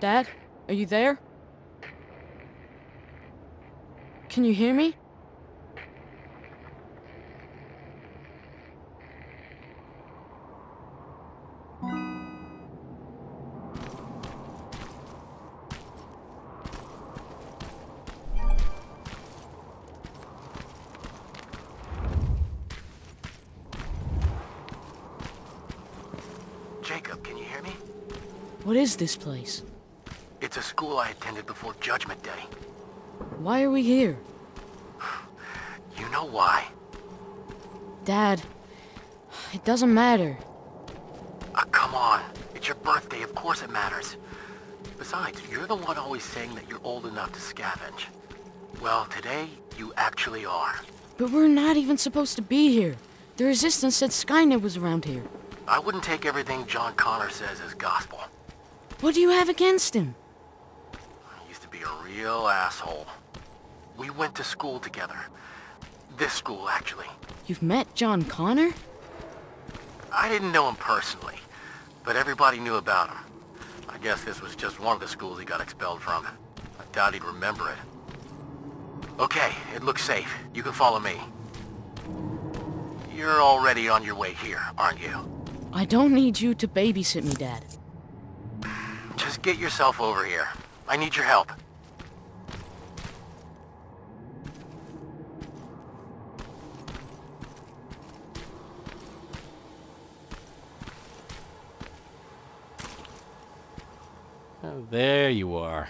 Dad, are you there? Can you hear me? Jacob, can you hear me? What is this place? School I attended before Judgment Day. Why are we here? You know why? Dad, it doesn't matter. Ah, come on. It's your birthday, of course it matters. Besides, you're the one always saying that you're old enough to scavenge. Well, today, you actually are. But we're not even supposed to be here. The Resistance said Skynet was around here. I wouldn't take everything John Connor says as gospel. What do you have against him? He used to be a real asshole. We went to school together. This school, actually. You've met John Connor? I didn't know him personally, but everybody knew about him. I guess this was just one of the schools he got expelled from. I doubt he'd remember it. Okay, it looks safe. You can follow me. You're already on your way here, aren't you? I don't need you to babysit me, Dad. Just get yourself over here. I need your help. There you are.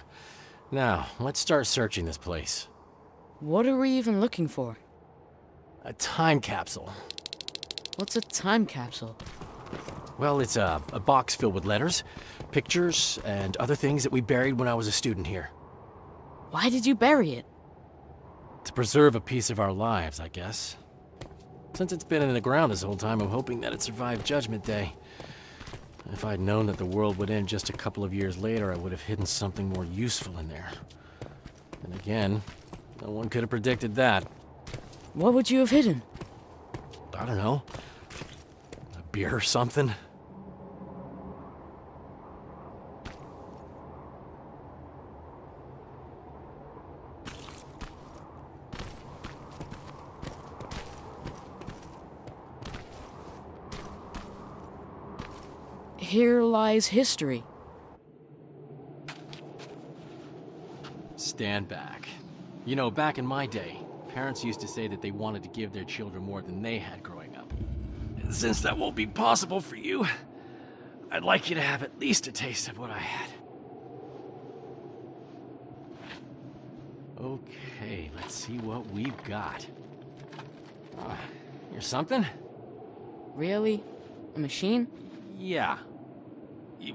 Now, let's start searching this place. What are we even looking for? A time capsule. What's a time capsule? Well, it's a, a box filled with letters, pictures, and other things that we buried when I was a student here. Why did you bury it? To preserve a piece of our lives, I guess. Since it's been in the ground this whole time, I'm hoping that it survived Judgment Day. If I'd known that the world would end just a couple of years later, I would have hidden something more useful in there. And again, no one could have predicted that. What would you have hidden? I don't know. A beer or something? Here lies history. Stand back. You know, back in my day, parents used to say that they wanted to give their children more than they had growing up. And since that won't be possible for you, I'd like you to have at least a taste of what I had. Okay, let's see what we've got. Uh, here's something? Really? A machine? Yeah.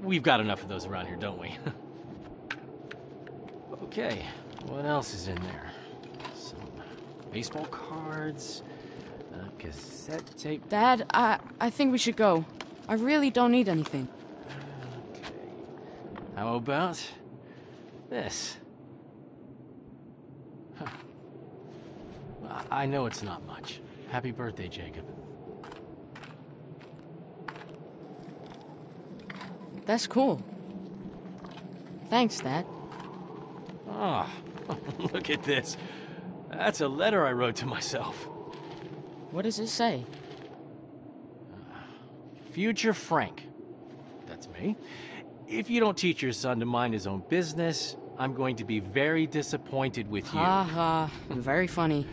We've got enough of those around here, don't we? okay, what else is in there? Some baseball cards, a cassette tape. Dad, I I think we should go. I really don't need anything. Okay. How about this? Huh. I I know it's not much. Happy birthday, Jacob. That's cool. Thanks, Dad. Ah, look at this. That's a letter I wrote to myself. What does it say? Future Frank. That's me. If you don't teach your son to mind his own business, I'm going to be very disappointed with you. Ha ha. Very funny.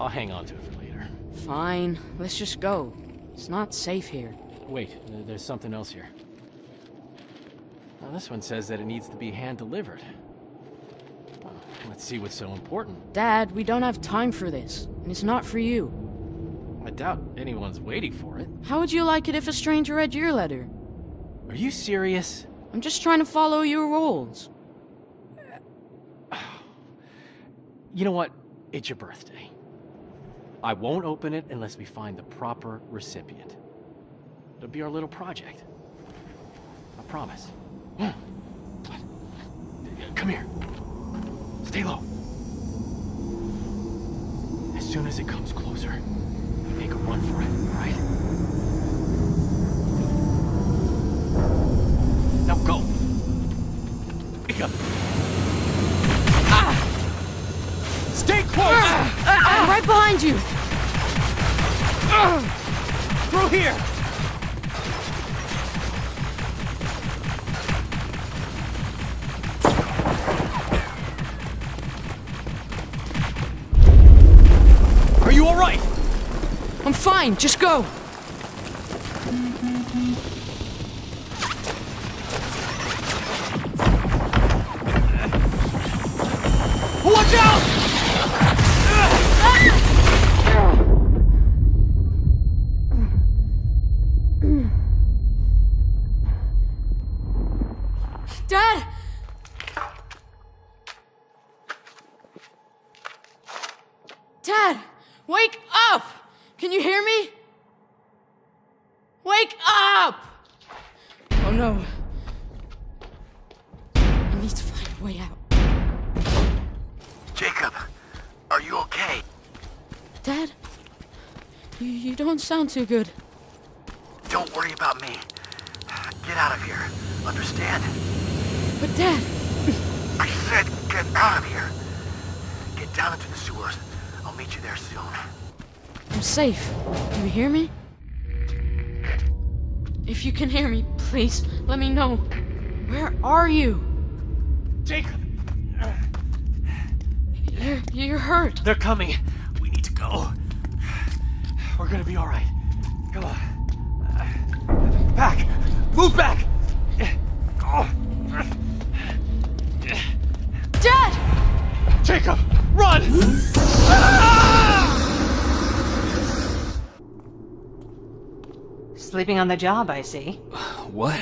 I'll hang on to it for later. Fine. Let's just go. It's not safe here. Wait, there's something else here. Now, this one says that it needs to be hand delivered. Well, let's see what's so important. Dad, we don't have time for this. And it's not for you. I doubt anyone's waiting for it. How would you like it if a stranger read your letter? Are you serious? I'm just trying to follow your rules. You know what? It's your birthday. I won't open it unless we find the proper recipient. It'll be our little project. I promise. Come here. Stay low. As soon as it comes closer, we make a run for it, alright? Now go. Pick up. Ah! Stay close! Ah! Ah! I'm right behind you! Ah! Through here! Fine, just go! Watch out! Dad! Dad! Wake! Can you hear me? Wake up! Oh no. I need to find a way out. Jacob, are you okay? Dad? You, you don't sound too good. Don't worry about me. Get out of here. Understand? But Dad, I said get out of here. Get down into the sewers. I'll meet you there soon. I'm safe. Do you hear me? If you can hear me, please let me know. Where are you? Jacob! You're, you're hurt. They're coming. We need to go. We're gonna be alright. Come on. Back! Move back! Dad! Jacob! Run! Sleeping on the job, I see. What?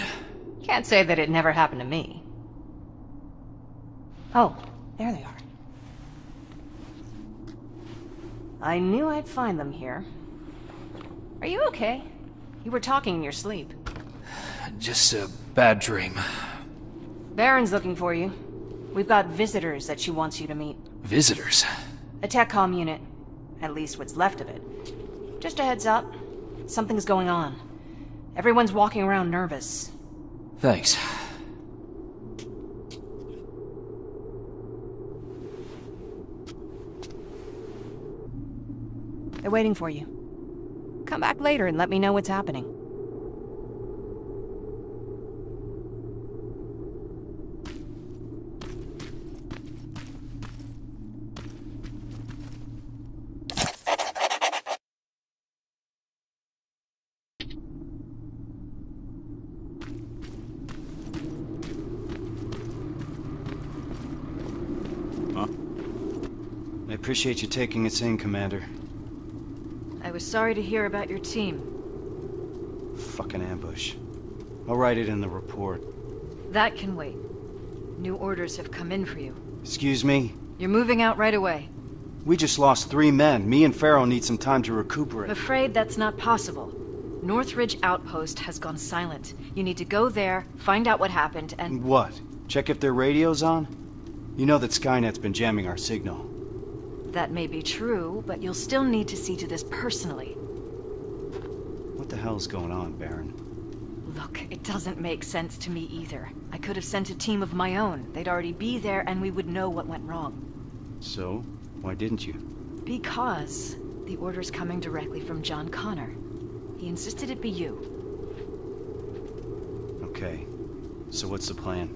Can't say that it never happened to me. Oh, there they are. I knew I'd find them here. Are you okay? You were talking in your sleep. Just a bad dream. Baron's looking for you. We've got visitors that she wants you to meet. Visitors? A TechCom unit. At least what's left of it. Just a heads up. Something's going on. Everyone's walking around nervous. Thanks. They're waiting for you. Come back later and let me know what's happening. Appreciate you taking us in, Commander. I was sorry to hear about your team. Fucking ambush. I'll write it in the report. That can wait. New orders have come in for you. Excuse me? You're moving out right away. We just lost three men. Me and Farrow need some time to recuperate. I'm afraid that's not possible. Northridge Outpost has gone silent. You need to go there, find out what happened, and And what? Check if their radio's on? You know that Skynet's been jamming our signal. That may be true, but you'll still need to see to this personally. What the hell's going on, Baron? Look, it doesn't make sense to me either. I could have sent a team of my own. They'd already be there and we would know what went wrong. So, why didn't you? Because the order's coming directly from John Connor. He insisted it be you. Okay. So what's the plan?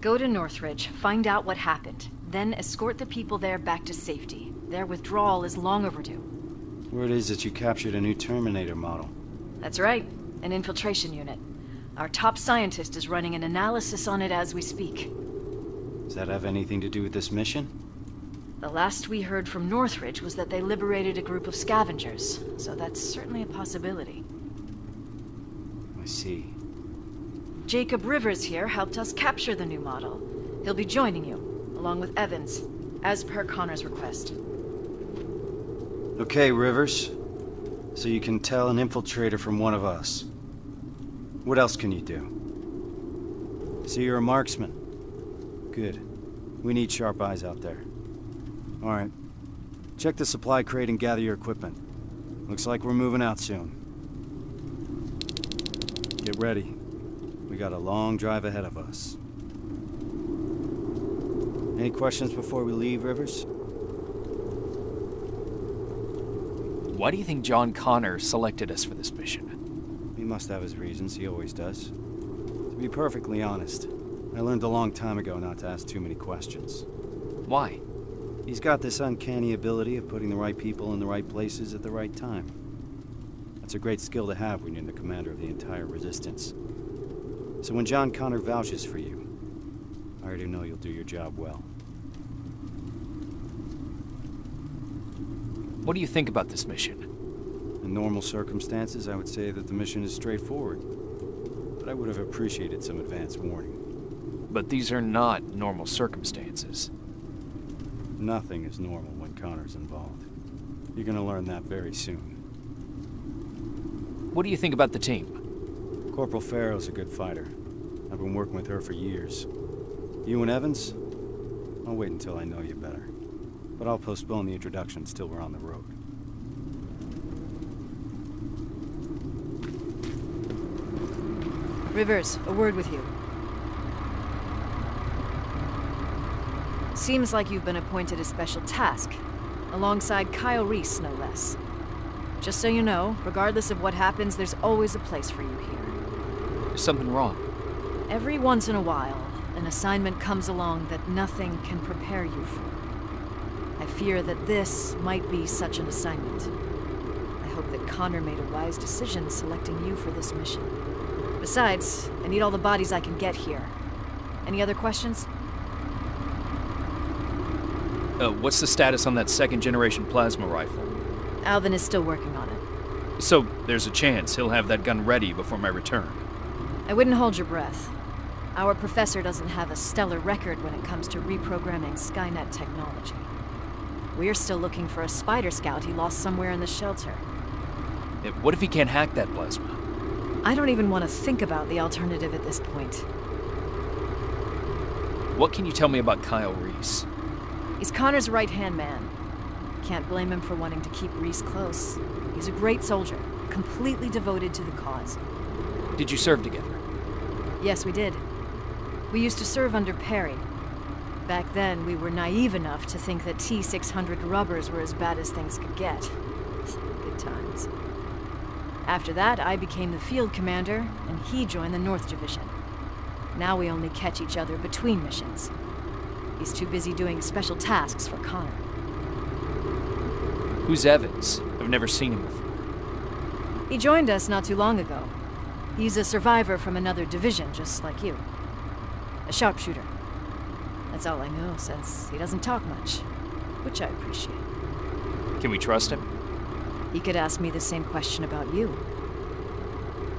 Go to Northridge, find out what happened, then escort the people there back to safety. Their withdrawal is long overdue. Word is that you captured a new Terminator model. That's right, an infiltration unit. Our top scientist is running an analysis on it as we speak. Does that have anything to do with this mission? The last we heard from Northridge was that they liberated a group of scavengers, so that's certainly a possibility. I see. Jacob Rivers here helped us capture the new model. He'll be joining you, along with Evans, as per Connor's request. Okay, Rivers. So you can tell an infiltrator from one of us. What else can you do? So you're a marksman. Good. We need sharp eyes out there. Alright. Check the supply crate and gather your equipment. Looks like we're moving out soon. Get ready. We got a long drive ahead of us. Any questions before we leave, Rivers? Why do you think John Connor selected us for this mission? He must have his reasons, he always does. To be perfectly honest, I learned a long time ago not to ask too many questions. Why? He's got this uncanny ability of putting the right people in the right places at the right time. That's a great skill to have when you're the commander of the entire Resistance. So when John Connor vouches for you, I already know you'll do your job well. What do you think about this mission? In normal circumstances, I would say that the mission is straightforward. But I would have appreciated some advance warning. But these are not normal circumstances. Nothing is normal when Connor's involved. You're gonna learn that very soon. What do you think about the team? Corporal Farrow's a good fighter. I've been working with her for years. You and Evans? I'll wait until I know you better. But I'll postpone the introductions till we're on the road. Rivers, a word with you. Seems like you've been appointed a special task, alongside Kyle Reese, no less. Just so you know, regardless of what happens, there's always a place for you here. There's something wrong. Every once in a while, an assignment comes along that nothing can prepare you for. I fear that this might be such an assignment. I hope that Connor made a wise decision selecting you for this mission. Besides, I need all the bodies I can get here. Any other questions? Uh, what's the status on that second generation plasma rifle? Alvin is still working on it. So, there's a chance he'll have that gun ready before my return. I wouldn't hold your breath. Our professor doesn't have a stellar record when it comes to reprogramming Skynet technology. We're still looking for a spider scout he lost somewhere in the shelter. What if he can't hack that plasma? I don't even want to think about the alternative at this point. What can you tell me about Kyle Reese? He's Connor's right hand man. Can't blame him for wanting to keep Reese close. He's a great soldier, completely devoted to the cause. Did you serve together? Yes, we did. We used to serve under Perry. Back then, we were naive enough to think that T 600 rubbers were as bad as things could get. Good times. After that, I became the field commander, and he joined the North Division. Now we only catch each other between missions. He's too busy doing special tasks for Connor. Who's Evans? I've never seen him before. He joined us not too long ago. He's a survivor from another division, just like you. A sharpshooter. That's all I know, since he doesn't talk much, which I appreciate. Can we trust him? He could ask me the same question about you.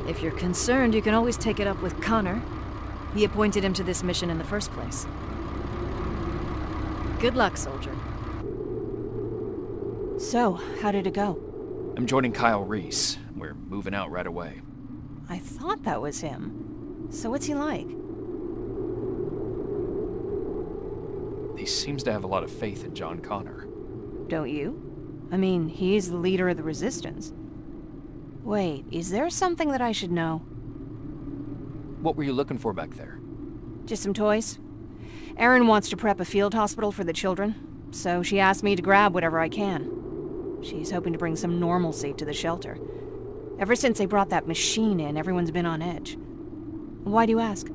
If you're concerned, you can always take it up with Connor. He appointed him to this mission in the first place. Good luck, soldier. So, how did it go? I'm joining Kyle Reese. We're moving out right away. I thought that was him. So what's he like? He seems to have a lot of faith in John Connor. Don't you? I mean, he's the leader of the Resistance. Wait, is there something that I should know? What were you looking for back there? Just some toys. Erin wants to prep a field hospital for the children, so she asked me to grab whatever I can. She's hoping to bring some normalcy to the shelter. Ever since they brought that machine in, everyone's been on edge. Why do you ask?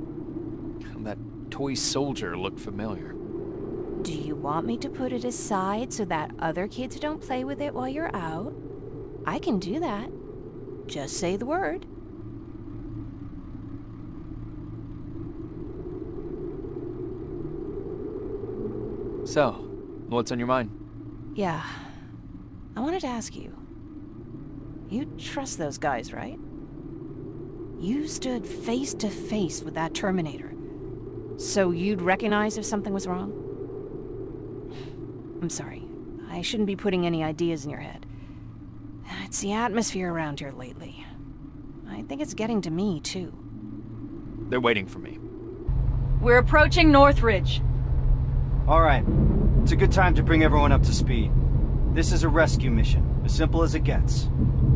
That toy soldier looked familiar. Do you want me to put it aside so that other kids don't play with it while you're out? I can do that. Just say the word. So, what's on your mind? Yeah. I wanted to ask you. You trust those guys, right? You stood face to face with that Terminator. So you'd recognize if something was wrong? I'm sorry. I shouldn't be putting any ideas in your head. It's the atmosphere around here lately. I think it's getting to me, too. They're waiting for me. We're approaching Northridge. All right. It's a good time to bring everyone up to speed. This is a rescue mission, as simple as it gets.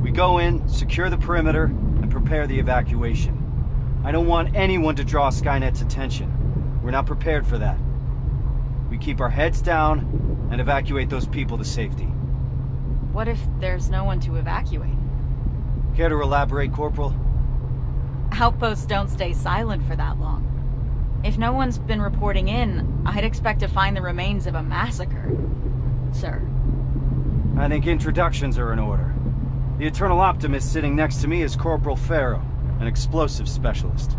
We go in, secure the perimeter, and prepare the evacuation. I don't want anyone to draw Skynet's attention. We're not prepared for that. We keep our heads down and evacuate those people to safety. What if there's no one to evacuate? Care to elaborate, Corporal? Outposts don't stay silent for that long. If no one's been reporting in, I'd expect to find the remains of a massacre. Sir. I think introductions are in order. The Eternal Optimist sitting next to me is Corporal Farrow, an explosive specialist.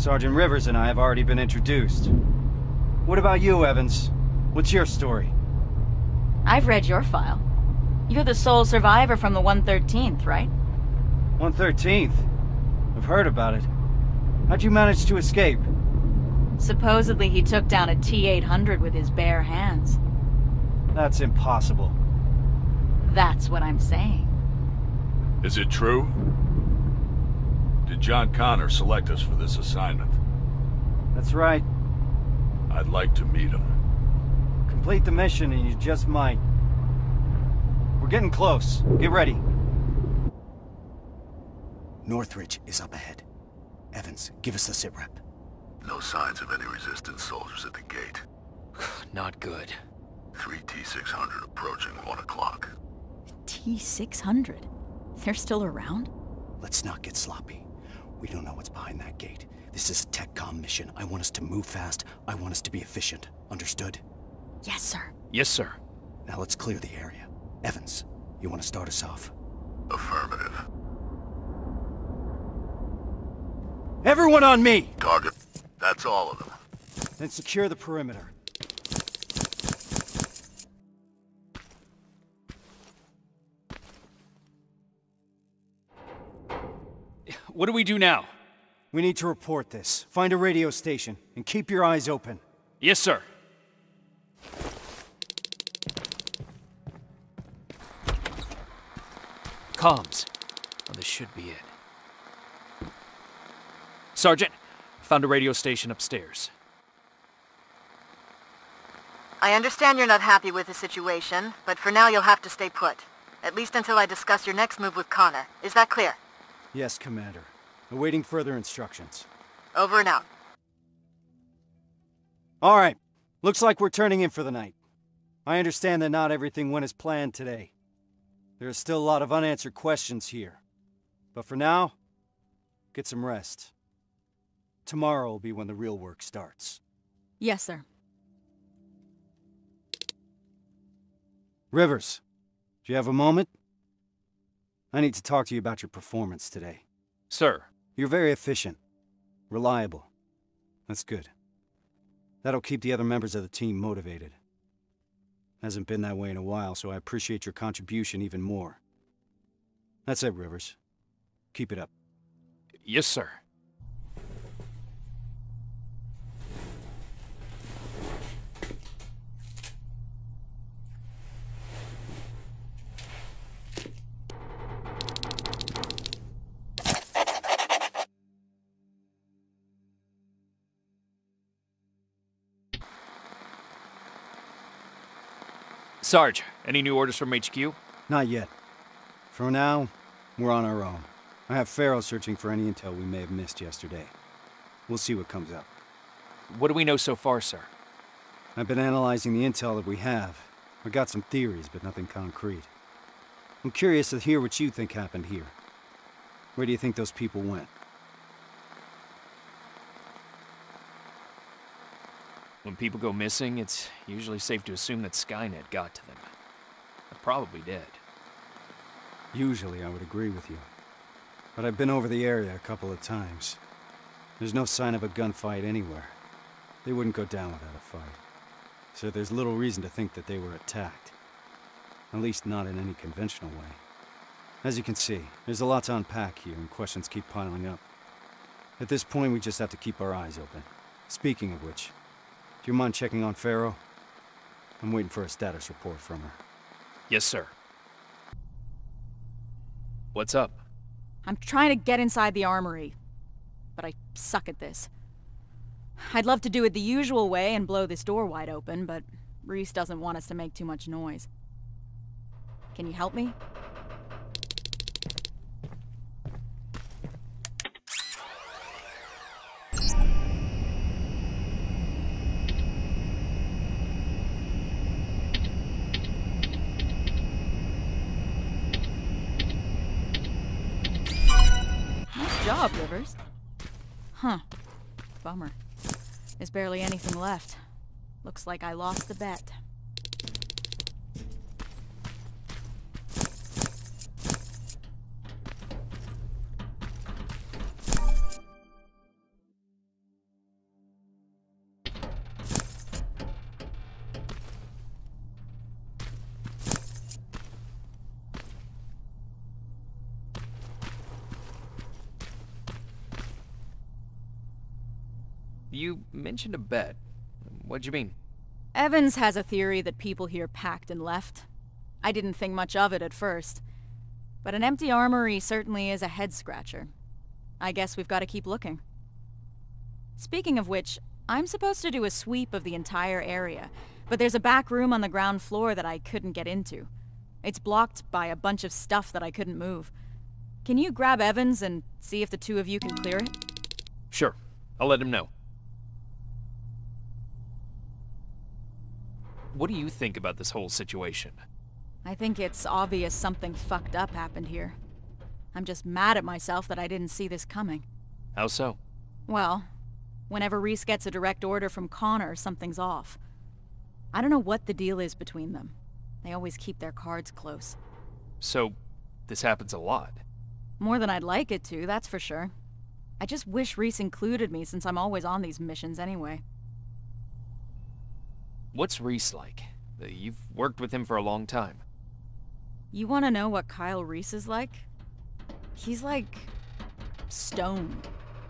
Sergeant Rivers and I have already been introduced. What about you, Evans? What's your story? I've read your file. You're the sole survivor from the 113th, right? 113th? I've heard about it. How'd you manage to escape? Supposedly he took down a T-800 with his bare hands. That's impossible. That's what I'm saying. Is it true? Did John Connor select us for this assignment? That's right. I'd like to meet him. Complete the mission and you just might. We're getting close. Get ready. Northridge is up ahead. Evans, give us the sitrep. No signs of any resistance soldiers at the gate. Not good. Three T-600 approaching 1 o'clock. T-600? They're still around? Let's not get sloppy. We don't know what's behind that gate. This is a TechCom mission. I want us to move fast. I want us to be efficient. Understood? Yes, sir. Yes, sir. Now let's clear the area. Evans, you want to start us off? Affirmative. Everyone on me! Target. That's all of them. Then secure the perimeter. What do we do now? We need to report this. Find a radio station, and keep your eyes open. Yes, sir. Comms. Oh, this should be it. Sergeant, found a radio station upstairs. I understand you're not happy with the situation, but for now you'll have to stay put. At least until I discuss your next move with Connor. Is that clear? Yes, Commander. Awaiting further instructions. Over and out. All right. Looks like we're turning in for the night. I understand that not everything went as planned today. There are still a lot of unanswered questions here. But for now, get some rest. Tomorrow will be when the real work starts. Yes, sir. Rivers, do you have a moment? I need to talk to you about your performance today. Sir. You're very efficient. Reliable. That's good. That'll keep the other members of the team motivated. Hasn't been that way in a while, so I appreciate your contribution even more. That's it, Rivers. Keep it up. Yes, sir. Sarge, any new orders from HQ? Not yet. For now, we're on our own. I have Farrow searching for any intel we may have missed yesterday. We'll see what comes up. What do we know so far, sir? I've been analyzing the intel that we have. I got some theories, but nothing concrete. I'm curious to hear what you think happened here. Where do you think those people went? When people go missing, it's usually safe to assume that Skynet got to them. They're probably dead. Usually I would agree with you. But I've been over the area a couple of times. There's no sign of a gunfight anywhere. They wouldn't go down without a fight. So there's little reason to think that they were attacked. At least not in any conventional way. As you can see, there's a lot to unpack here and questions keep piling up. At this point, we just have to keep our eyes open. Speaking of which, do you mind checking on Farrow? I'm waiting for a status report from her. Yes, sir. What's up? I'm trying to get inside the armory, but I suck at this. I'd love to do it the usual way and blow this door wide open, but Reese doesn't want us to make too much noise. Can you help me? Anything left. Looks like I lost the bet. You mentioned a bet. What'd you mean? Evans has a theory that people here packed and left. I didn't think much of it at first. But an empty armory certainly is a head-scratcher. I guess we've got to keep looking. Speaking of which, I'm supposed to do a sweep of the entire area, but there's a back room on the ground floor that I couldn't get into. It's blocked by a bunch of stuff that I couldn't move. Can you grab Evans and see if the two of you can clear it? Sure. I'll let him know. What do you think about this whole situation? I think it's obvious something fucked up happened here. I'm just mad at myself that I didn't see this coming. How so? Well, whenever Reese gets a direct order from Connor, something's off. I don't know what the deal is between them. They always keep their cards close. So, this happens a lot? More than I'd like it to, that's for sure. I just wish Reese included me since I'm always on these missions anyway. What's Reese like? Uh, You've worked with him for a long time. You want to know what Kyle Reese is like? He's like stone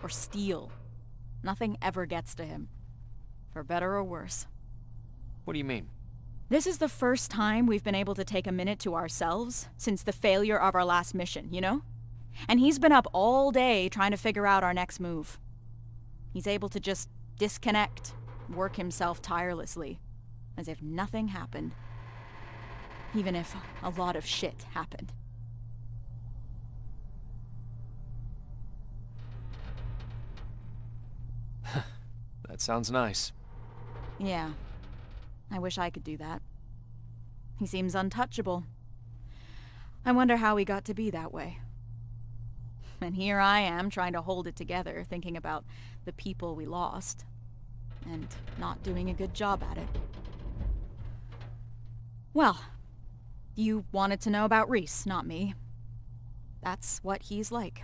or steel. Nothing ever gets to him. For better or worse. What do you mean? This is the first time we've been able to take a minute to ourselves since the failure of our last mission, you know? And he's been up all day trying to figure out our next move. He's able to just disconnect, work himself tirelessly, as if nothing happened. Even if a lot of shit happened. That sounds nice. Yeah. I wish I could do that. He seems untouchable. I wonder how he got to be that way. And here I am trying to hold it together, thinking about the people we lost. And not doing a good job at it. Well, you wanted to know about Reese, not me. That's what he's like.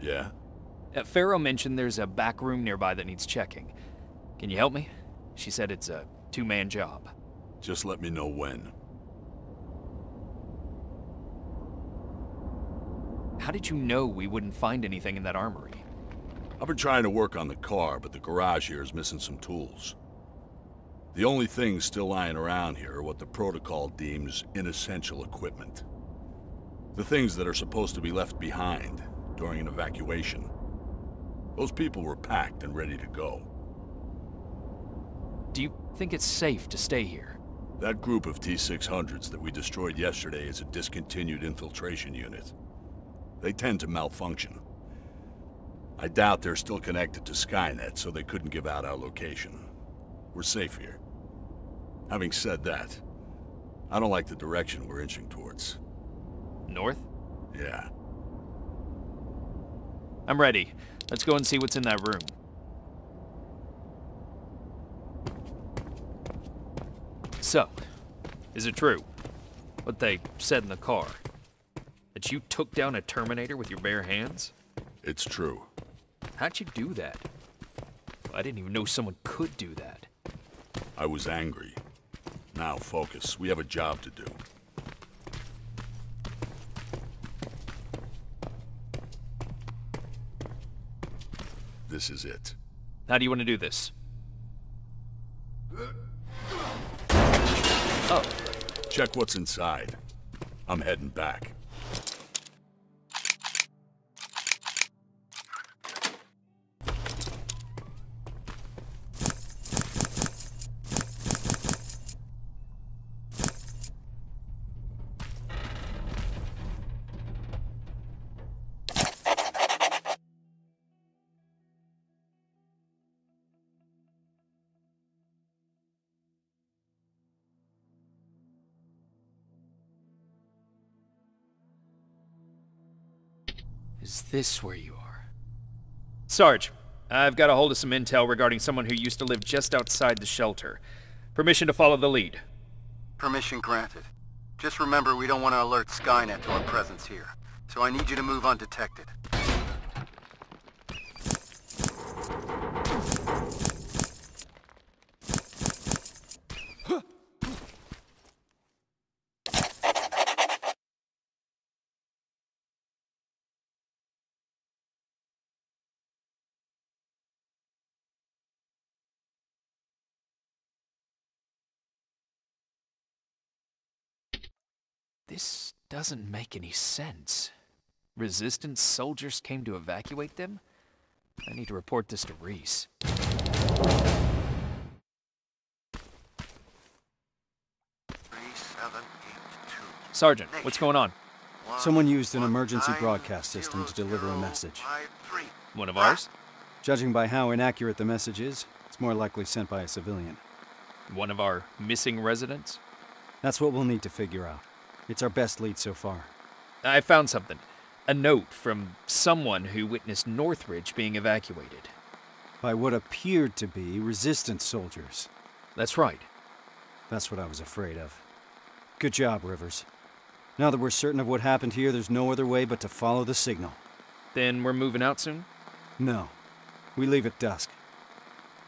Yeah? Uh, Farrow mentioned there's a back room nearby that needs checking. Can you help me? She said it's a two-man job. Just let me know when. How did you know we wouldn't find anything in that armory? I've been trying to work on the car, but the garage here is missing some tools. The only things still lying around here are what the protocol deems inessential equipment. The things that are supposed to be left behind during an evacuation. Those people were packed and ready to go. Do you think it's safe to stay here? That group of T-600s that we destroyed yesterday is a discontinued infiltration unit. They tend to malfunction. I doubt they're still connected to Skynet, so they couldn't give out our location. We're safe here. Having said that, I don't like the direction we're inching towards. North? Yeah. I'm ready. Let's go and see what's in that room. So, is it true? What they said in the car? That you took down a Terminator with your bare hands? It's true. How'd you do that? I didn't even know someone could do that. I was angry. Now focus. We have a job to do. This is it. How do you want to do this? Oh. Check what's inside. I'm heading back. Is this where you are? Sarge, I've got a hold of some intel regarding someone who used to live just outside the shelter. Permission to follow the lead. Permission granted. Just remember we don't want to alert Skynet to our presence here. So I need you to move undetected. This doesn't make any sense. Resistance soldiers came to evacuate them? I need to report this to Reese. Sergeant, what's going on? Someone used an emergency broadcast system to deliver a message. One of ours? Judging by how inaccurate the message is, it's more likely sent by a civilian. One of our missing residents? That's what we'll need to figure out. It's our best lead so far. I found something. A note from someone who witnessed Northridge being evacuated. By what appeared to be resistance soldiers. That's right. That's what I was afraid of. Good job, Rivers. Now that we're certain of what happened here, there's no other way but to follow the signal. Then we're moving out soon? No. We leave at dusk.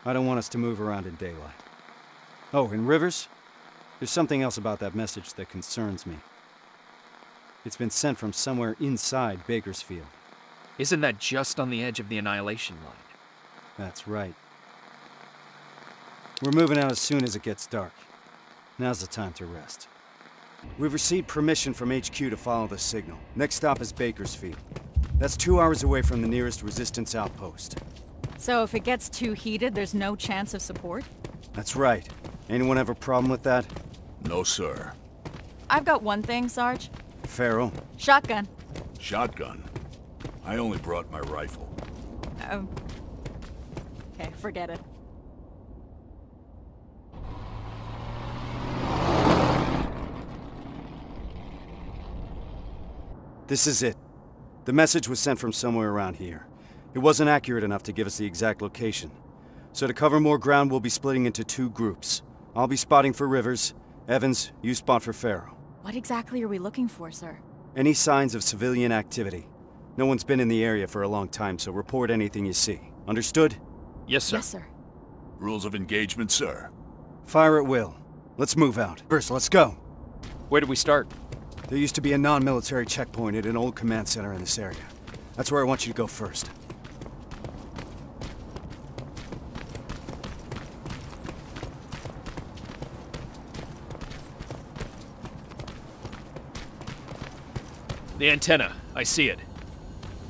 I don't want us to move around in daylight. Oh, and Rivers? There's something else about that message that concerns me. It's been sent from somewhere inside Bakersfield. Isn't that just on the edge of the Annihilation Line? That's right. We're moving out as soon as it gets dark. Now's the time to rest. We've received permission from HQ to follow the signal. Next stop is Bakersfield. That's two hours away from the nearest resistance outpost. So if it gets too heated, there's no chance of support? That's right. Anyone have a problem with that? No, sir. I've got one thing, Sarge. Farrell? Shotgun. Shotgun? I only brought my rifle. Oh. Okay, forget it. This is it. The message was sent from somewhere around here. It wasn't accurate enough to give us the exact location. So to cover more ground, we'll be splitting into two groups. I'll be spotting for Rivers. Evans, you spot for Farrell. What exactly are we looking for, sir? Any signs of civilian activity. No one's been in the area for a long time, so report anything you see. Understood? Yes, sir. Yes, sir. Rules of engagement, sir. Fire at will. Let's move out. First, let's go. Where do we start? There used to be a non-military checkpoint at an old command center in this area. That's where I want you to go first. The antenna. I see it.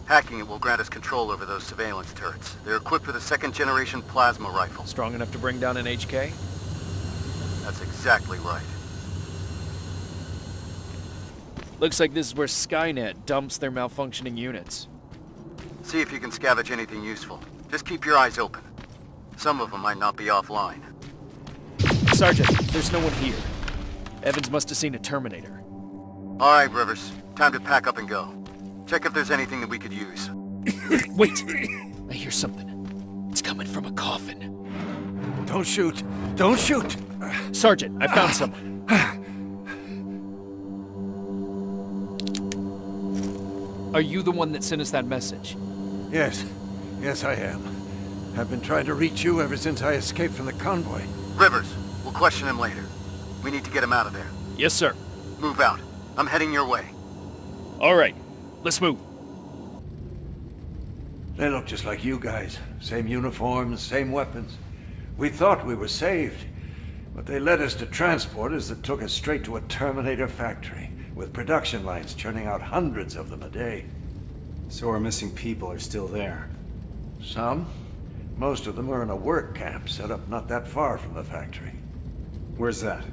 Hacking it will grant us control over those surveillance turrets. They're equipped with a second-generation plasma rifle. Strong enough to bring down an HK? That's exactly right. Looks like this is where Skynet dumps their malfunctioning units. See if you can scavenge anything useful. Just keep your eyes open. Some of them might not be offline. Sergeant, there's no one here. Evans must have seen a Terminator. All right, Rivers. Time to pack up and go. Check if there's anything that we could use. Wait! I hear something. It's coming from a coffin. Don't shoot! Don't shoot! Sergeant, I found someone. Are you the one that sent us that message? Yes. Yes, I am. I've been trying to reach you ever since I escaped from the convoy. Rivers, we'll question him later. We need to get him out of there. Yes, sir. Move out. I'm heading your way. All right. Let's move. They look just like you guys. Same uniforms, same weapons. We thought we were saved, but they led us to transporters that took us straight to a Terminator factory, with production lines churning out hundreds of them a day. So our missing people are still there. Some. Most of them are in a work camp set up not that far from the factory. Where's that?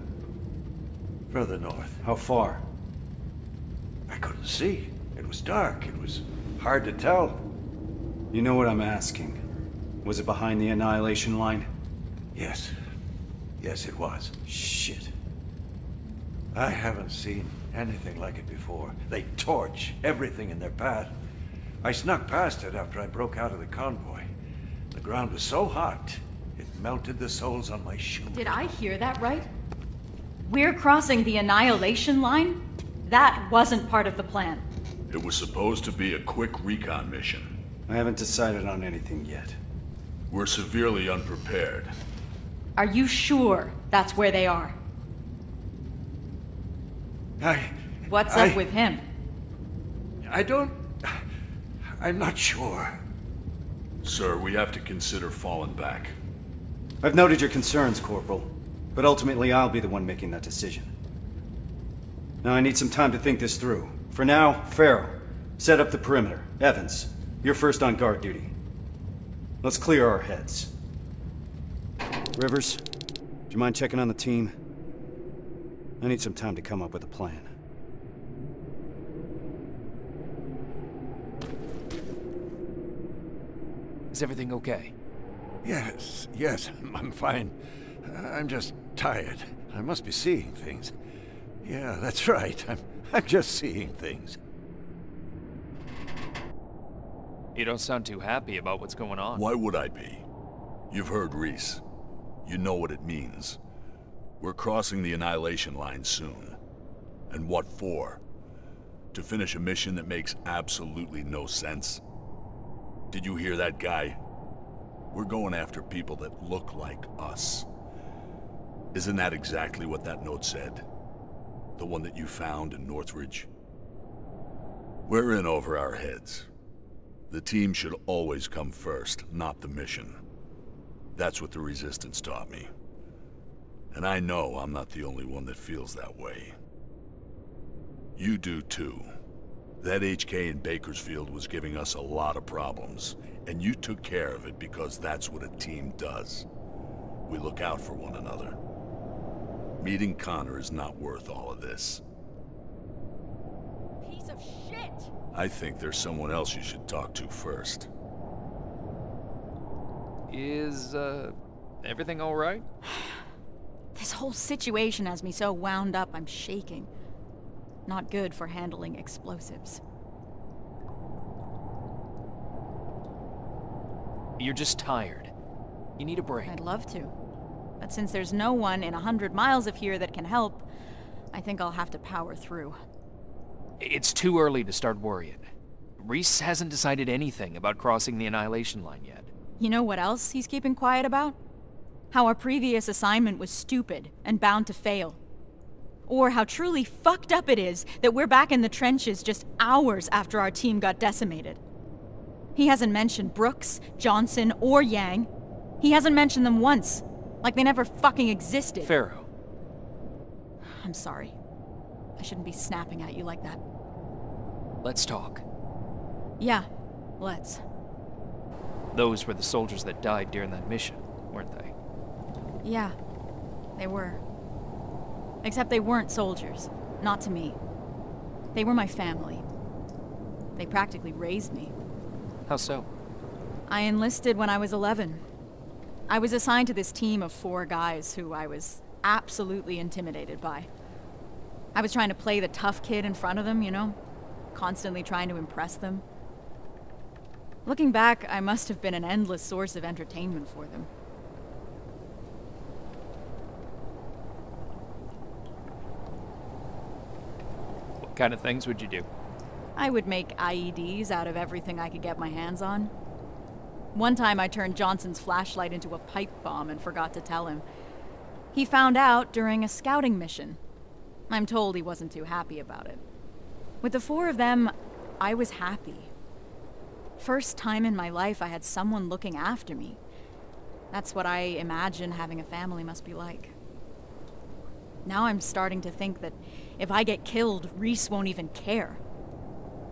Further north. How far? I couldn't see. It was dark. It was hard to tell. You know what I'm asking. Was it behind the Annihilation Line? Yes. Yes, it was. Shit. I haven't seen anything like it before. They torch everything in their path. I snuck past it after I broke out of the convoy. The ground was so hot, it melted the soles on my shoes. Did I hear that right? We're crossing the Annihilation Line? That wasn't part of the plan. It was supposed to be a quick recon mission. I haven't decided on anything yet. We're severely unprepared. Are you sure that's where they are? I... What's I, up with him? I don't... I'm not sure. Sir, we have to consider falling back. I've noted your concerns, Corporal. But ultimately, I'll be the one making that decision. Now, I need some time to think this through. For now, Farrow, set up the perimeter. Evans, you're first on guard duty. Let's clear our heads. Rivers, do you mind checking on the team? I need some time to come up with a plan. Is everything okay? Yes, yes, I'm fine. I'm just tired. I must be seeing things. Yeah, that's right. I'm, I'm just seeing things. You don't sound too happy about what's going on. Why would I be? You've heard Reese. You know what it means. We're crossing the Annihilation Line soon. And what for? To finish a mission that makes absolutely no sense? Did you hear that guy? We're going after people that look like us. Isn't that exactly what that note said? The one that you found in Northridge? We're in over our heads. The team should always come first, not the mission. That's what the Resistance taught me. And I know I'm not the only one that feels that way. You do too. That HK in Bakersfield was giving us a lot of problems, and you took care of it because that's what a team does. We look out for one another. Meeting Connor is not worth all of this. Piece of shit! I think there's someone else you should talk to first. Is, uh, everything alright? This whole situation has me so wound up I'm shaking. Not good for handling explosives. You're just tired. You need a break. I'd love to. But since there's no one in a hundred miles of here that can help, I think I'll have to power through. It's too early to start worrying. Reese hasn't decided anything about crossing the Annihilation Line yet. You know what else he's keeping quiet about? How our previous assignment was stupid and bound to fail. Or how truly fucked up it is that we're back in the trenches just hours after our team got decimated. He hasn't mentioned Brooks, Johnson, or Yang. He hasn't mentioned them once, like they never fucking existed. Farrow. I'm sorry. I shouldn't be snapping at you like that. Let's talk. Yeah, let's. Those were the soldiers that died during that mission, weren't they? Yeah, they were. Except they weren't soldiers. Not to me. They were my family. They practically raised me. How so? I enlisted when I was 11. I was assigned to this team of four guys who I was absolutely intimidated by. I was trying to play the tough kid in front of them, you know? Constantly trying to impress them. Looking back, I must have been an endless source of entertainment for them. What kind of things would you do? I would make IEDs out of everything I could get my hands on. One time I turned Johnson's flashlight into a pipe bomb and forgot to tell him. He found out during a scouting mission. I'm told he wasn't too happy about it. With the four of them, I was happy. First time in my life I had someone looking after me. That's what I imagine having a family must be like. Now I'm starting to think that if I get killed, Reese won't even care.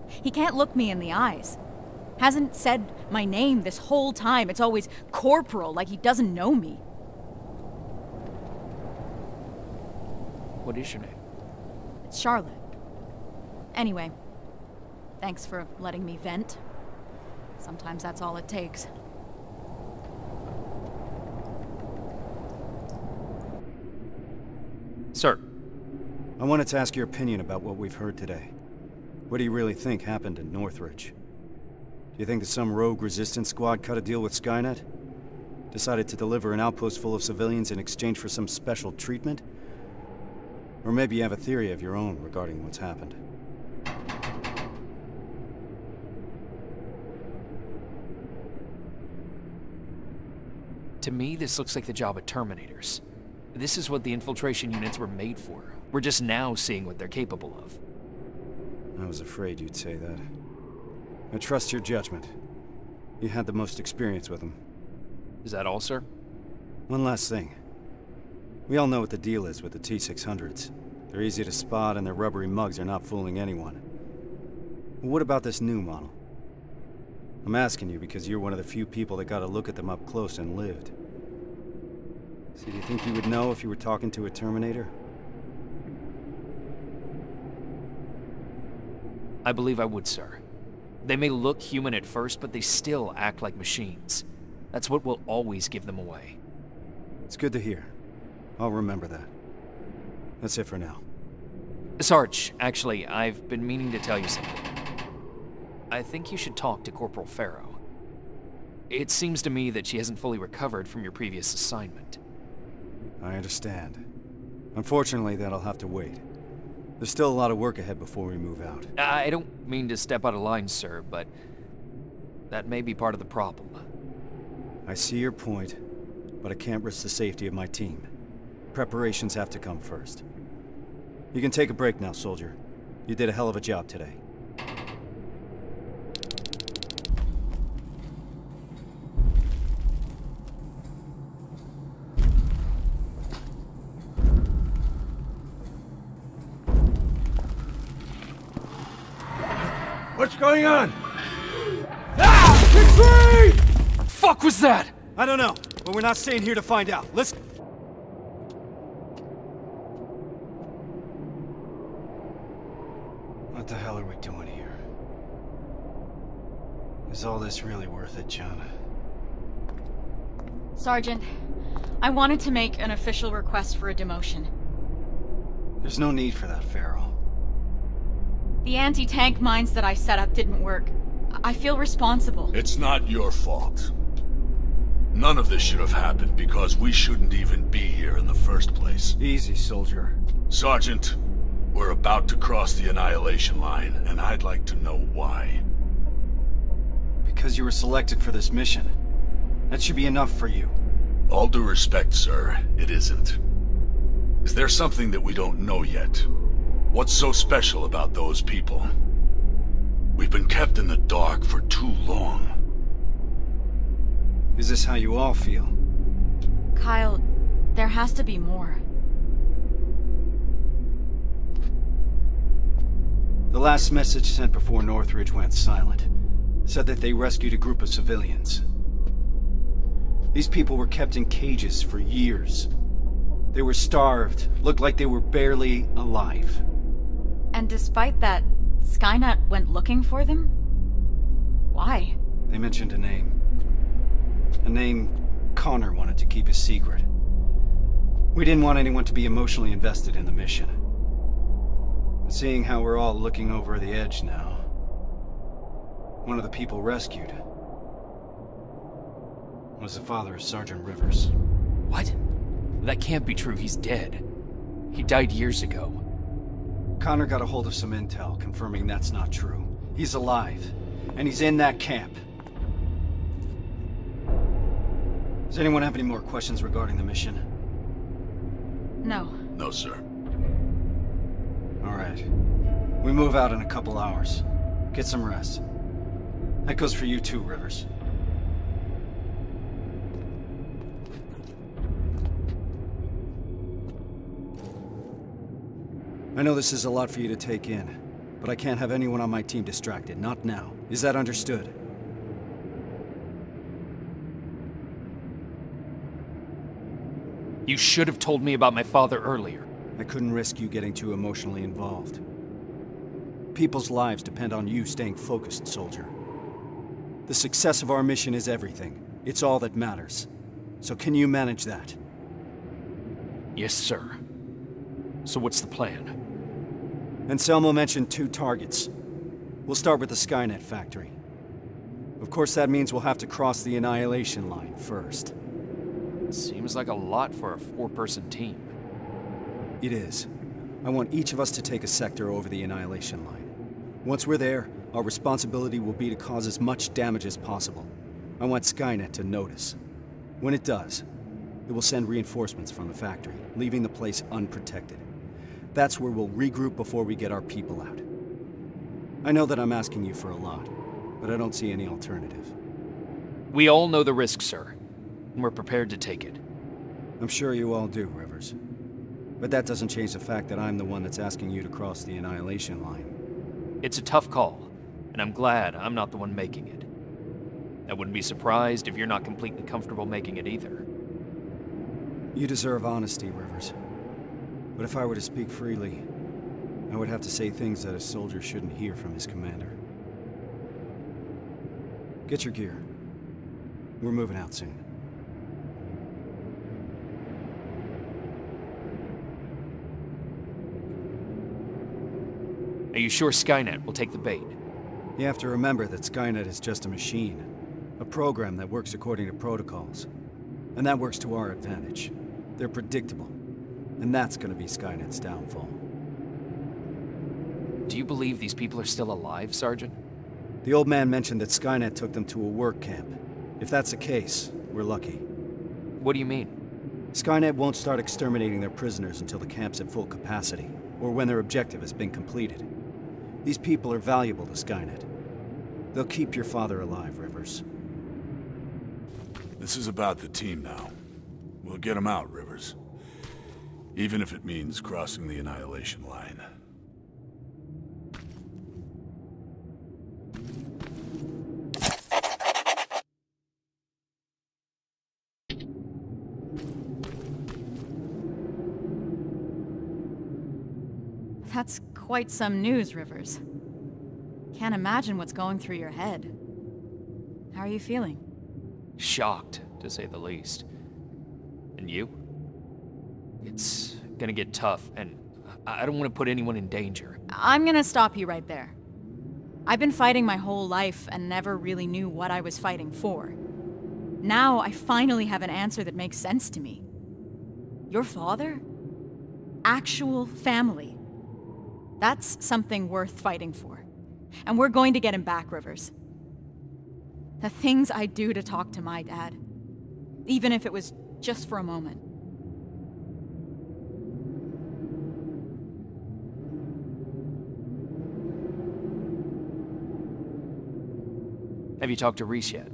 He can't look me in the eyes. Hasn't said my name this whole time. It's always corporal, like he doesn't know me. What is your name? It's Charlotte. Anyway, thanks for letting me vent. Sometimes that's all it takes. Sir. I wanted to ask your opinion about what we've heard today. What do you really think happened in Northridge? You think that some rogue resistance squad cut a deal with Skynet? Decided to deliver an outpost full of civilians in exchange for some special treatment? Or maybe you have a theory of your own regarding what's happened. To me, this looks like the job of Terminators. This is what the infiltration units were made for. We're just now seeing what they're capable of. I was afraid you'd say that. I trust your judgment. You had the most experience with them. Is that all, sir? One last thing. We all know what the deal is with the T-600s. They're easy to spot and their rubbery mugs are not fooling anyone. But what about this new model? I'm asking you because you're one of the few people that got a look at them up close and lived. So do you think you would know if you were talking to a Terminator? I believe I would, sir. They may look human at first, but they still act like machines. That's what will always give them away. It's good to hear. I'll remember that. That's it for now. Sarge, actually, I've been meaning to tell you something. I think you should talk to Corporal Farrow. It seems to me that she hasn't fully recovered from your previous assignment. I understand. Unfortunately, that'll have to wait. There's still a lot of work ahead before we move out. I don't mean to step out of line, sir, but that may be part of the problem. I see your point, but I can't risk the safety of my team. Preparations have to come first. You can take a break now, soldier. You did a hell of a job today. Going on? Ah! Retreat! Fuck was that? I don't know, but we're not staying here to find out. Let's... What the hell are we doing here? Is all this really worth it, John? Sergeant, I wanted to make an official request for a demotion. There's no need for that, Farrow. The anti-tank mines that I set up didn't work. I feel responsible. It's not your fault. None of this should have happened because we shouldn't even be here in the first place. Easy, soldier. Sergeant, we're about to cross the Annihilation Line, and I'd like to know why. Because you were selected for this mission. That should be enough for you. All due respect, sir, it isn't. Is there something that we don't know yet? What's so special about those people? We've been kept in the dark for too long. Is this how you all feel? Kyle, there has to be more. The last message sent before Northridge went silent said that they rescued a group of civilians. These people were kept in cages for years. They were starved, looked like they were barely alive. And despite that, Skynet went looking for them? Why? They mentioned a name. A name Connor wanted to keep a secret. We didn't want anyone to be emotionally invested in the mission. But seeing how we're all looking over the edge now, one of the people rescued was the father of Sergeant Rivers. What? That can't be true. He's dead. He died years ago. Connor got a hold of some intel confirming that's not true. He's alive, and he's in that camp. Does anyone have any more questions regarding the mission? No. No, sir. All right. We move out in a couple hours. Get some rest. That goes for you too, Rivers. I know this is a lot for you to take in, but I can't have anyone on my team distracted, not now. Is that understood? You should have told me about my father earlier. I couldn't risk you getting too emotionally involved. People's lives depend on you staying focused, soldier. The success of our mission is everything. It's all that matters. So can you manage that? Yes, sir. So what's the plan? Anselmo mentioned two targets. We'll start with the Skynet factory. Of course, that means we'll have to cross the Annihilation Line first. Seems like a lot for a four-person team. It is. I want each of us to take a sector over the Annihilation Line. Once we're there, our responsibility will be to cause as much damage as possible. I want Skynet to notice. When it does, it will send reinforcements from the factory, leaving the place unprotected. That's where we'll regroup before we get our people out. I know that I'm asking you for a lot, but I don't see any alternative. We all know the risk, sir, and we're prepared to take it. I'm sure you all do, Rivers. But that doesn't change the fact that I'm the one that's asking you to cross the Annihilation Line. It's a tough call, and I'm glad I'm not the one making it. I wouldn't be surprised if you're not completely comfortable making it either. You deserve honesty, Rivers. But if I were to speak freely, I would have to say things that a soldier shouldn't hear from his commander. Get your gear. We're moving out soon. Are you sure Skynet will take the bait? You have to remember that Skynet is just a machine. A program that works according to protocols. And that works to our advantage. They're predictable. And that's gonna be Skynet's downfall. Do you believe these people are still alive, Sergeant? The old man mentioned that Skynet took them to a work camp. If that's the case, we're lucky. What do you mean? Skynet won't start exterminating their prisoners until the camp's at full capacity, or when their objective has been completed. These people are valuable to Skynet. They'll keep your father alive, Rivers. This is about the team now. We'll get them out, Rivers. Even if it means crossing the Annihilation Line. That's quite some news, Rivers. Can't imagine what's going through your head. How are you feeling? Shocked, to say the least. And you? It's gonna get tough, and I don't want to put anyone in danger. I'm gonna stop you right there. I've been fighting my whole life and never really knew what I was fighting for. Now I finally have an answer that makes sense to me. Your father? Actual family. That's something worth fighting for. And we're going to get him back, Rivers. The things I do to talk to my dad. Even if it was just for a moment. Have you talked to Reese yet?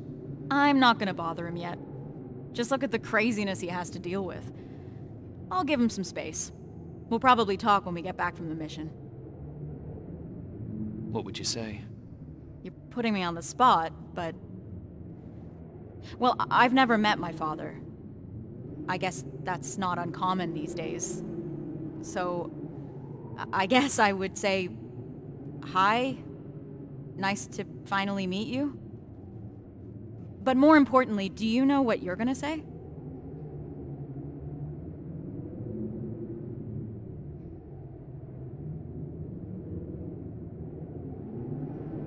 I'm not gonna bother him yet. Just look at the craziness he has to deal with. I'll give him some space. We'll probably talk when we get back from the mission. What would you say? You're putting me on the spot, but... Well, I've never met my father. I guess that's not uncommon these days. So, I guess I would say... Hi? Nice to finally meet you? But more importantly, do you know what you're gonna say?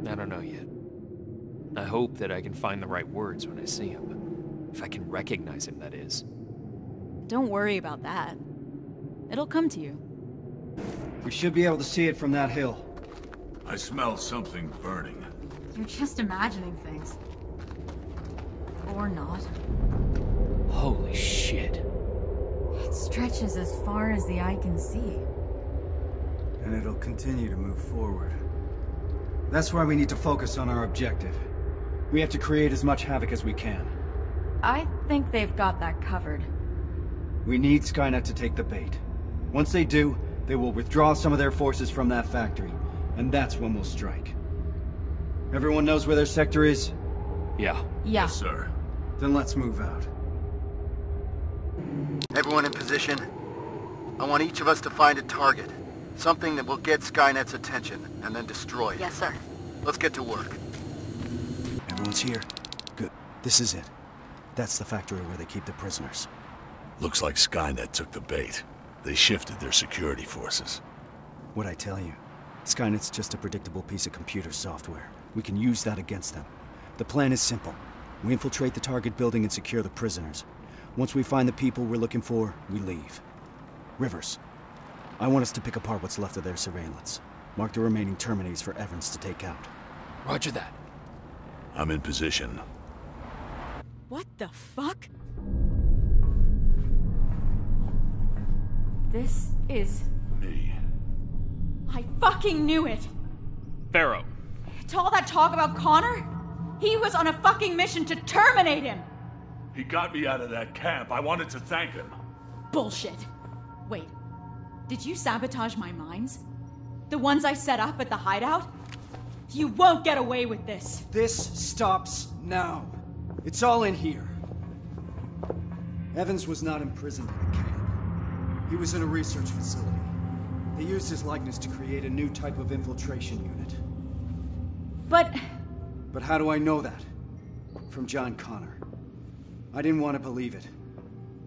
I don't know yet. I hope that I can find the right words when I see him. If I can recognize him, that is. Don't worry about that. It'll come to you. We should be able to see it from that hill. I smell something burning. You're just imagining things. Or not. Holy shit. It stretches as far as the eye can see. And it'll continue to move forward. That's why we need to focus on our objective. We have to create as much havoc as we can. I think they've got that covered. We need Skynet to take the bait. Once they do, they will withdraw some of their forces from that factory, and that's when we'll strike. Everyone knows where their sector is? Yeah. Yeah. Yes, sir. Then let's move out. Everyone in position? I want each of us to find a target. Something that will get Skynet's attention, and then destroy it. Yes, sir. Let's get to work. Everyone's here? Good. This is it. That's the factory where they keep the prisoners. Looks like Skynet took the bait. They shifted their security forces. What'd I tell you? Skynet's just a predictable piece of computer software. We can use that against them. The plan is simple. We infiltrate the target building and secure the prisoners. Once we find the people we're looking for, we leave. Rivers, I want us to pick apart what's left of their surveillance. Mark the remaining Terminates for Evans to take out. Roger that. I'm in position. What the fuck? This is... Me. I fucking knew it! Farrow. To all that talk about Connor? He was on a fucking mission to terminate him! He got me out of that camp. I wanted to thank him. Bullshit. Wait, did you sabotage my mines? The ones I set up at the hideout? You won't get away with this! This stops now. It's all in here. Evans was not imprisoned in a camp. He was in a research facility. They used his likeness to create a new type of infiltration unit. But... But how do I know that? From John Connor. I didn't want to believe it.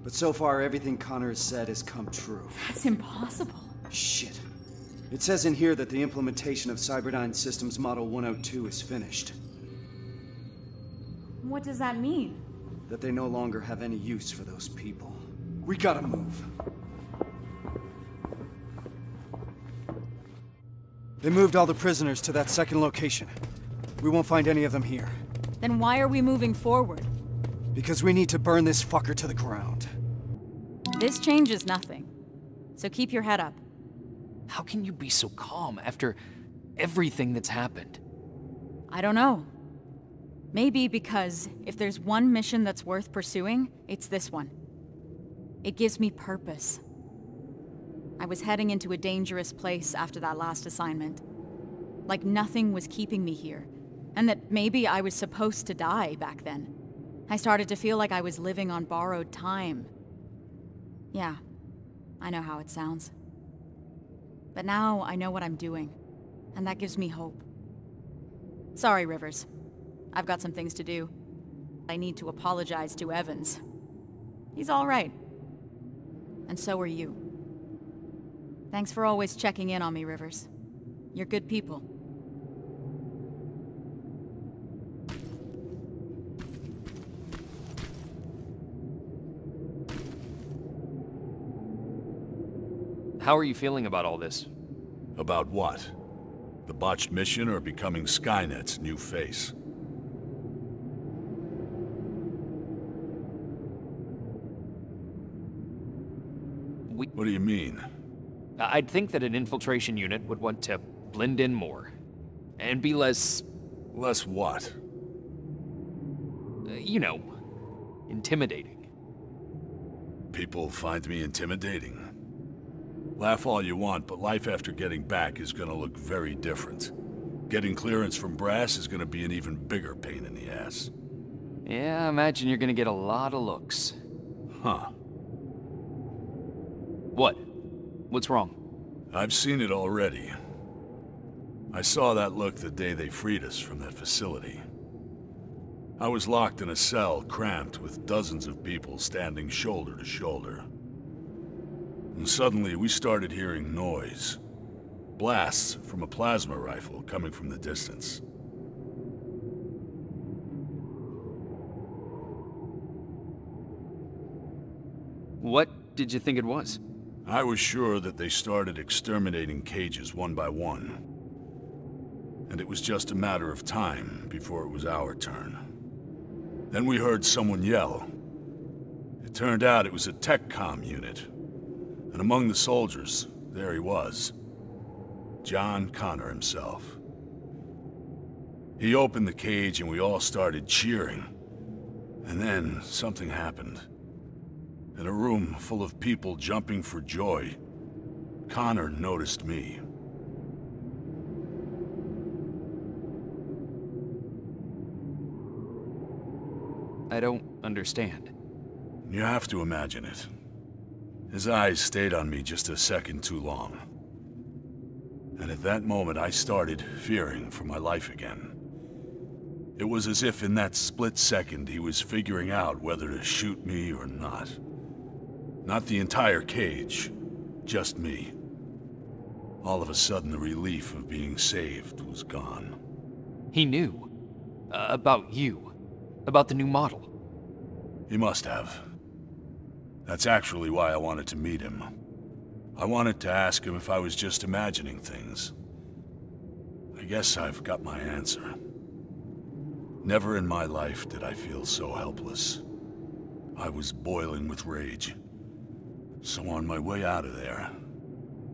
But so far, everything Connor has said has come true. That's impossible. Shit. It says in here that the implementation of Cyberdyne Systems Model 102 is finished. What does that mean? That they no longer have any use for those people. We gotta move. They moved all the prisoners to that second location. We won't find any of them here. Then why are we moving forward? Because we need to burn this fucker to the ground. This changes nothing. So keep your head up. How can you be so calm after everything that's happened? I don't know. Maybe because if there's one mission that's worth pursuing, it's this one. It gives me purpose. I was heading into a dangerous place after that last assignment. Like nothing was keeping me here, and that maybe I was supposed to die back then. I started to feel like I was living on borrowed time. Yeah, I know how it sounds. But now I know what I'm doing, and that gives me hope. Sorry, Rivers. I've got some things to do. I need to apologize to Evans. He's all right. And so are you. Thanks for always checking in on me, Rivers. You're good people. How are you feeling about all this? About what? The botched mission or becoming Skynet's new face? We What do you mean? I'd think that an infiltration unit would want to blend in more. And be less, Less what? uh, you know, intimidating. People find me intimidating. Laugh all you want, but life after getting back is gonna look very different. Getting clearance from Brass is gonna be an even bigger pain in the ass. Yeah, I imagine you're gonna get a lot of looks. Huh. What? What's wrong? I've seen it already. I saw that look the day they freed us from that facility. I was locked in a cell, cramped, with dozens of people standing shoulder to shoulder. And suddenly we started hearing noise. Blasts from a plasma rifle coming from the distance. What did you think it was? I was sure that they started exterminating cages one by one. And it was just a matter of time before it was our turn. Then we heard someone yell. It turned out it was a TechCom unit. And among the soldiers, there he was. John Connor himself. He opened the cage and we all started cheering. And then something happened. In a room full of people jumping for joy, Connor noticed me. I don't understand. You have to imagine it. His eyes stayed on me just a second too long. And at that moment, I started fearing for my life again. It was as if in that split second he was figuring out whether to shoot me or not. Not the entire cage, just me. All of a sudden, the relief of being saved was gone. He knew. Uh, about you. About the new model. He must have. That's actually why I wanted to meet him. I wanted to ask him if I was just imagining things. I guess I've got my answer. Never in my life did I feel so helpless. I was boiling with rage. So on my way out of there...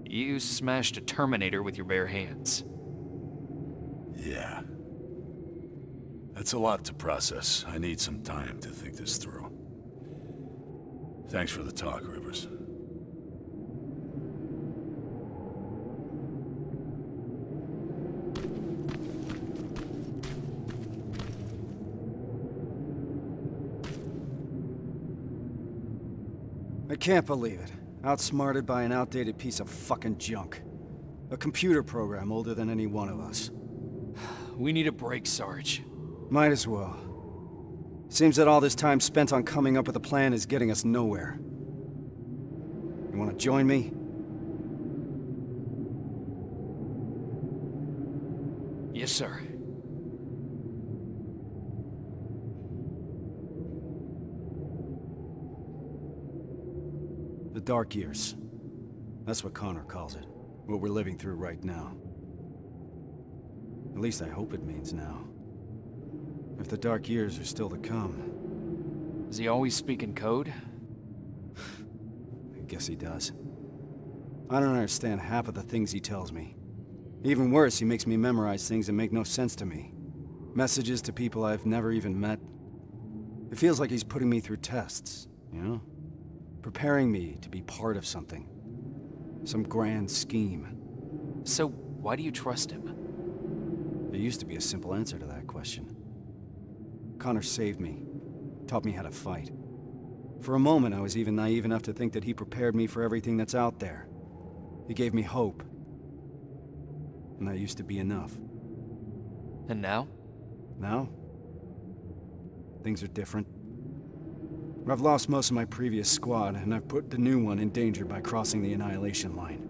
You smashed a Terminator with your bare hands. Yeah. That's a lot to process. I need some time to think this through. Thanks for the talk, Rivers. I can't believe it. Outsmarted by an outdated piece of fucking junk. A computer program older than any one of us. We need a break, Sarge. Might as well. Seems that all this time spent on coming up with a plan is getting us nowhere. You wanna join me? Yes, sir. The Dark Years. That's what Connor calls it. What we're living through right now. At least I hope it means now. If the Dark Years are still to come. Does he always speak in code? I guess he does. I don't understand half of the things he tells me. Even worse, he makes me memorize things that make no sense to me. Messages to people I've never even met. It feels like he's putting me through tests, you know? Preparing me to be part of something. Some grand scheme. So, why do you trust him? There used to be a simple answer to that question. Connor saved me. Taught me how to fight. For a moment, I was even naive enough to think that he prepared me for everything that's out there. He gave me hope. And that used to be enough. And now? Now? Things are different. I've lost most of my previous squad, and I've put the new one in danger by crossing the Annihilation line.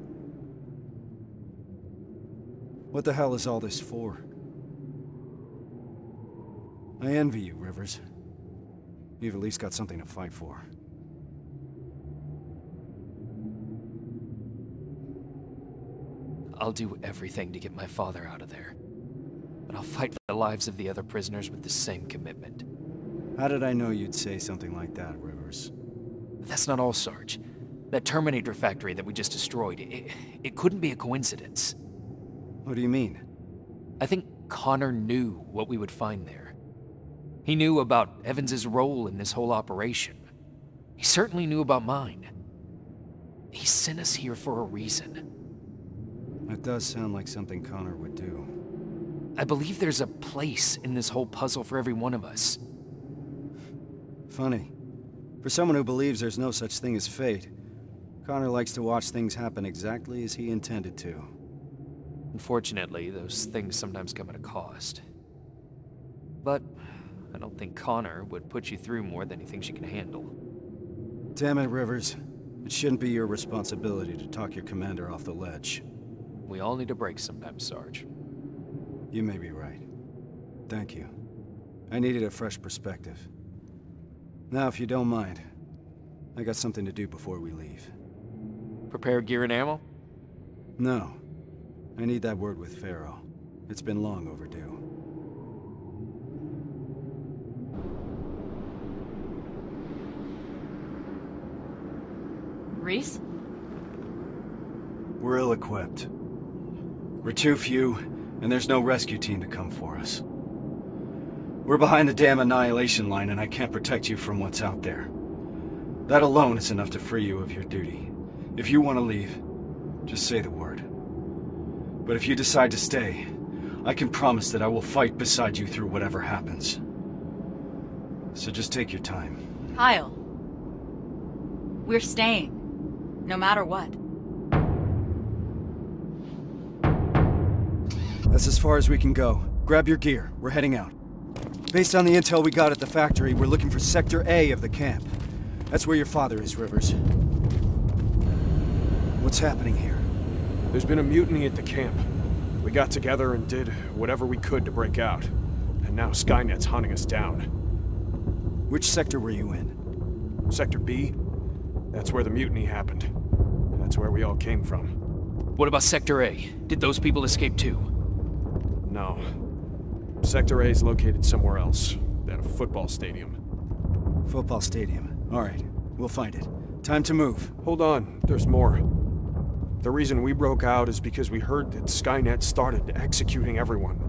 What the hell is all this for? I envy you, Rivers. You've at least got something to fight for. I'll do everything to get my father out of there. But I'll fight for the lives of the other prisoners with the same commitment. How did I know you'd say something like that, Rivers? That's not all, Sarge. That Terminator factory that we just destroyed, it, it couldn't be a coincidence. What do you mean? I think Connor knew what we would find there. He knew about Evans's role in this whole operation. He certainly knew about mine. He sent us here for a reason. That does sound like something Connor would do. I believe there's a place in this whole puzzle for every one of us. Funny. For someone who believes there's no such thing as fate, Connor likes to watch things happen exactly as he intended to. Unfortunately, those things sometimes come at a cost. But I don't think Connor would put you through more than he thinks you can handle. Damn it, Rivers. It shouldn't be your responsibility to talk your commander off the ledge. We all need a break sometimes, Sarge. You may be right. Thank you. I needed a fresh perspective. Now, if you don't mind, I got something to do before we leave. Prepare gear and ammo? No. I need that word with Farrow. It's been long overdue. Reese? We're ill-equipped. We're too few, and there's no rescue team to come for us. We're behind the damn annihilation line, and I can't protect you from what's out there. That alone is enough to free you of your duty. If you want to leave, just say the word. But if you decide to stay, I can promise that I will fight beside you through whatever happens. So just take your time. Kyle. We're staying. No matter what. That's as far as we can go. Grab your gear. We're heading out. Based on the intel we got at the factory, we're looking for Sector A of the camp. That's where your father is, Rivers. What's happening here? There's been a mutiny at the camp. We got together and did whatever we could to break out. and now Skynet's hunting us down. Which sector were you in? Sector B? That's where the mutiny happened. That's where we all came from. What about Sector A? Did those people escape too? No. Sector A is located somewhere else. At a football stadium. Football stadium. Alright, we'll find it. Time to move. Hold on, there's more. The reason we broke out is because we heard that Skynet started executing everyone.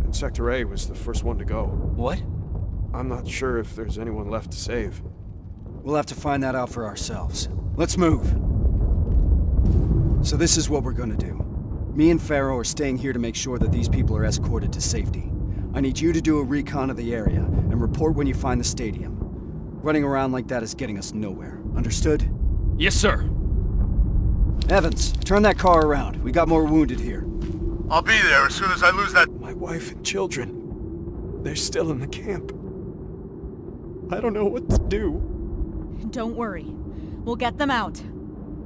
And Sector A was the first one to go. What? I'm not sure if there's anyone left to save. We'll have to find that out for ourselves. Let's move. So this is what we're gonna do. Me and Farrow are staying here to make sure that these people are escorted to safety. I need you to do a recon of the area and report when you find the stadium. Running around like that is getting us nowhere. Understood? Yes, sir. Evans, turn that car around. We got more wounded here. I'll be there as soon as I lose that... My wife and children. They're still in the camp. I don't know what to do. Don't worry. We'll get them out.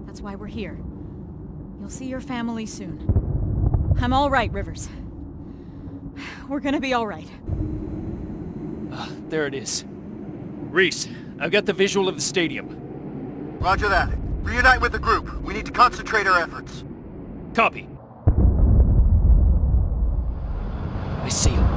That's why we're here. You'll see your family soon. I'm all right, Rivers. We're gonna be all right. Uh, there it is. Reese, I've got the visual of the stadium. Roger that. Reunite with the group. We need to concentrate our efforts. Copy. I see him.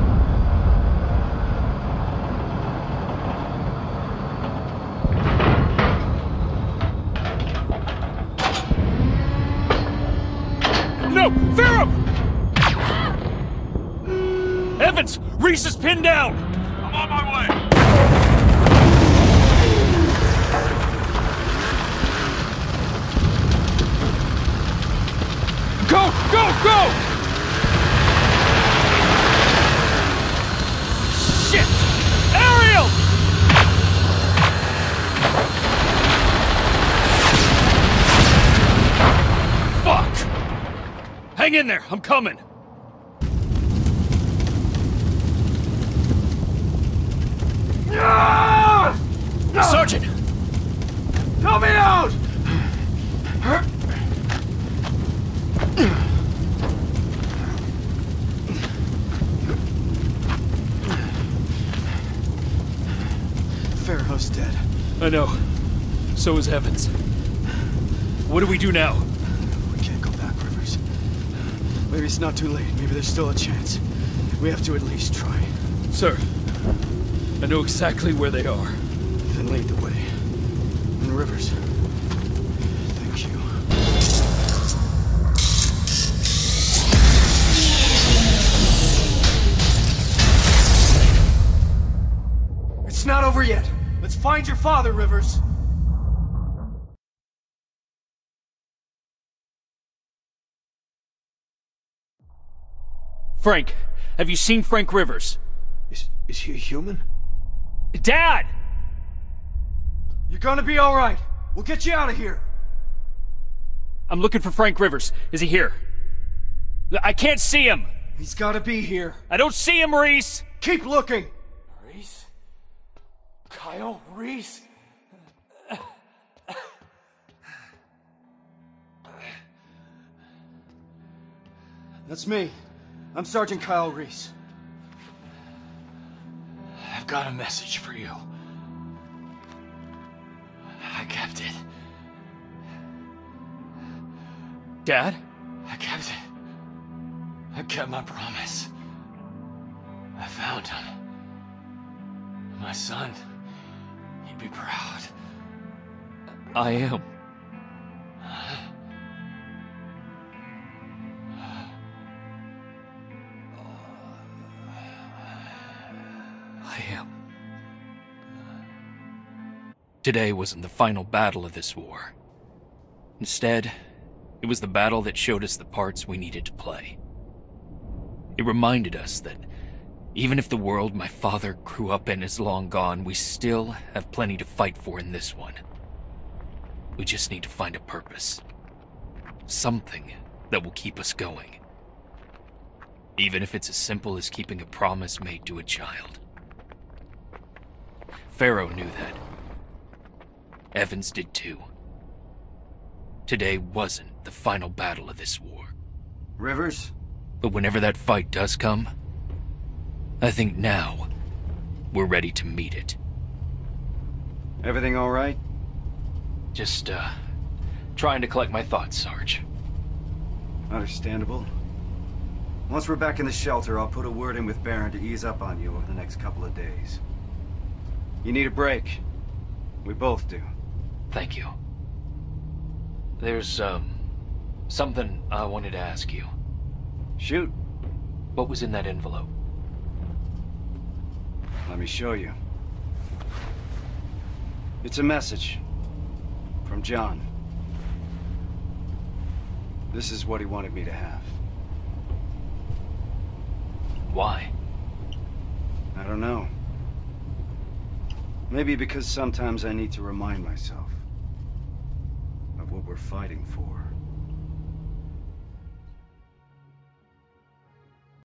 Reese is pinned down! I'm on my way! Go! Go! Go! Shit! Ariel! Fuck! Hang in there, I'm coming. Sergeant! Help me out! Farrow's dead. I know. So is Evans. What do we do now? We can't go back, Rivers. Maybe it's not too late. Maybe there's still a chance. We have to at least try. Sir, I know exactly where they are. Then lead the way. And Rivers. Thank you. It's not over yet. Let's find your father, Rivers. Frank, have you seen Frank Rivers? Is, is he a human? Dad! You're gonna be alright. We'll get you out of here. I'm looking for Frank Rivers. Is he here? I can't see him! He's gotta be here. I don't see him, Reese! Keep looking! Reese? Kyle Reese? That's me. I'm Sergeant Kyle Reese. I've got a message for you. I kept it. Dad? I kept it. I kept my promise. I found him. My son. He'd be proud. I am. Today wasn't the final battle of this war. Instead, it was the battle that showed us the parts we needed to play. It reminded us that even if the world my father grew up in is long gone, we still have plenty to fight for in this one. We just need to find a purpose. Something that will keep us going. Even if it's as simple as keeping a promise made to a child. Farrow knew that. Evans did too. Today wasn't the final battle of this war. Rivers? But whenever that fight does come, I think now, we're ready to meet it. Everything all right? Just, uh, trying to collect my thoughts, Sarge. Understandable. Once we're back in the shelter, I'll put a word in with Baron to ease up on you over the next couple of days. You need a break. We both do. Thank you. There's, um, something I wanted to ask you. Shoot. What was in that envelope? Let me show you. It's a message. From John. This is what he wanted me to have. Why? I don't know. Maybe because sometimes I need to remind myself we're fighting for.